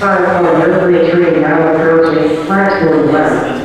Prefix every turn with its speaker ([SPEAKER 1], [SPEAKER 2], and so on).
[SPEAKER 1] Time for Ripley Tree now approaching Clarksville West.